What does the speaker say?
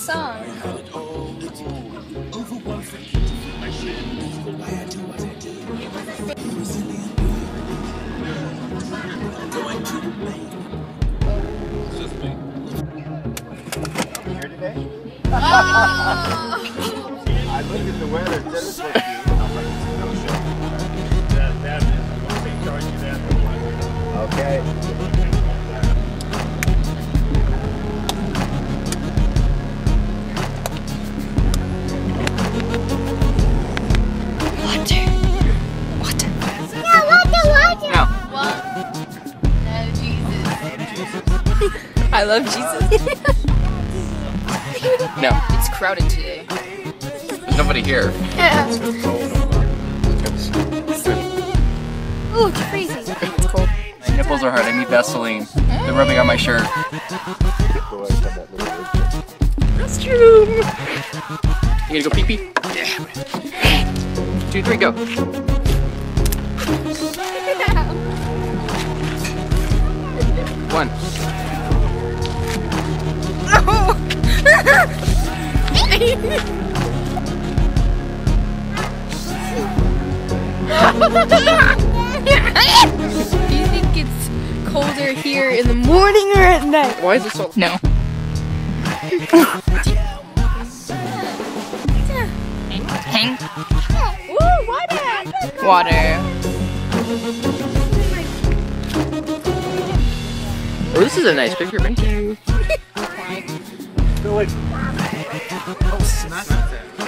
song. Oh. I looked at the weather. It said it's supposed to be. I'm like, no show. That, that is, they charge you that. Okay. I love Jesus. no. It's crowded today. There's nobody here. Yeah. Ooh, it's freezing. It's cold. My nipples are hard. I need Vaseline. They're rubbing on my shirt. Boy, I said that little word. That's true. You gonna go pee pee? Yeah. Two, three, go. One. Do you think it's colder here in the morning or at night? Why is it so? No. Ooh, water! Water. Oh, this is a nice picture. Thank like, oh, snap.